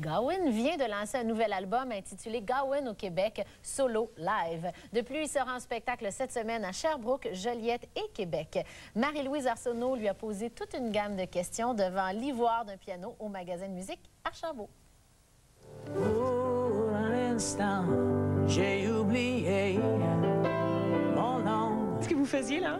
Gawain vient de lancer un nouvel album intitulé Gawain au Québec Solo Live. De plus, il sera en spectacle cette semaine à Sherbrooke, Joliette et Québec. Marie-Louise Arsenault lui a posé toute une gamme de questions devant l'ivoire d'un piano au magasin de musique Archambault. Pour un instant, j'ai oublié mon nom. Qu'est-ce que vous faisiez là?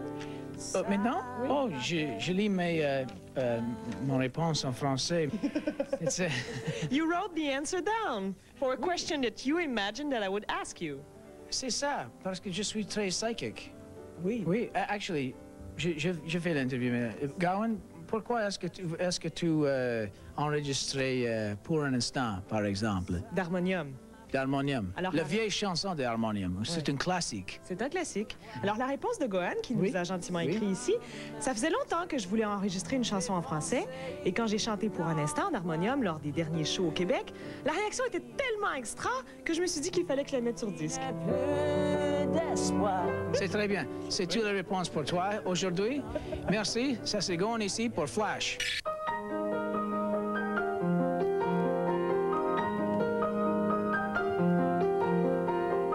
Euh, maintenant? Oh, je, je lis mes, euh, euh, mon réponse en français. It's a- You wrote the answer down for a question that you imagined that I would ask you. C'est ça, parce que je suis très psychic. Oui. Oui, a- actually, je, je, je fais l'interview. pourquoi est-ce que tu, est-ce que tu pour un instant, par exemple, D'harmonium. D'harmonium? La la- vieille chanson d'harmonium, c'est un classique. C'est un classique. Alors, la réponse de Gohan, qui nous a gentiment Oui. écrit ici, ça faisait longtemps que je voulais enregistrer une chanson en français. Et quand j'ai chanté pour un instant en harmonium lors des derniers shows au Québec, la réaction était tellement extra que je me suis dit qu'il fallait que je la mette sur disque. C'est très bien. C'est toute la réponse pour toi aujourd'hui. Merci. Ça, c'est Gowan ici pour Flash.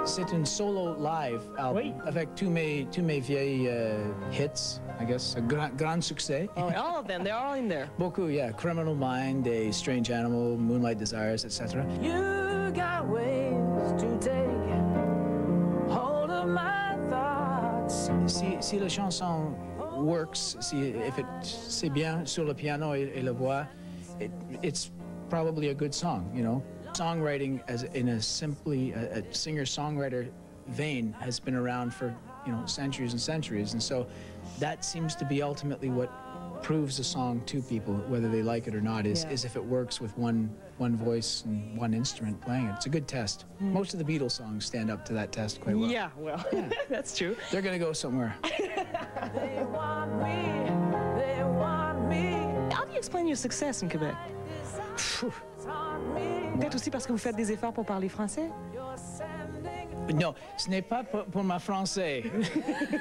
C'est une solo live album Oui. avec tous mes, tous mes vieilles euh, hits, I guess. Un grand, grand succès. Oh, all of them, they're all in there. Beaucoup, yeah. Criminal Mind, A Strange Animal, Moonlight Desires, etc. You got ways to take hold of my thoughts. Si, si la chanson works, si if it, c'est bien sur le piano et, et la voix, it, it's probably a good song, you know. Songwriting as in a simply a, a singer-songwriter vein has been around for you know centuries and centuries, and so that seems to be ultimately what proves a song to people, whether they like it or not, is, Yeah. is if it works with one one voice and one instrument playing it. It's a good test. Hmm. Most of the Beatles songs stand up to that test quite well. Yeah, well, that's true. They're gonna go somewhere. They want me, they want me. How do you explain your success in Quebec? Peut-être aussi parce que vous faites des efforts pour parler français? Non, ce n'est pas pour, pour ma français.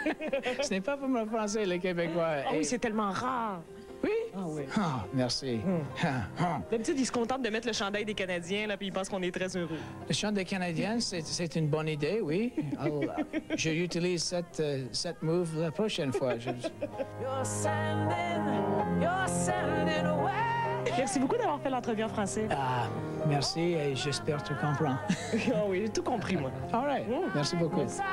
ce n'est pas pour ma français, les Québécois. Et- oui, c'est tellement rare. Oui? Ah oui. Ah, merci. Ah. D'habitude, ils se contentent de mettre le chandail des Canadiens, là, puis ils pensent qu'on est très heureux. Le chant des Canadiens, c'est une bonne idée, oui. Alors, je utilise cette, euh, cette move la prochaine fois. Je- You're sending, you're sending away. Merci beaucoup d'avoir fait l'entrevue en français. Ah, merci et j'espère que tu comprends. Ah oui, j'ai tout compris, moi. All right. Merci beaucoup. Message.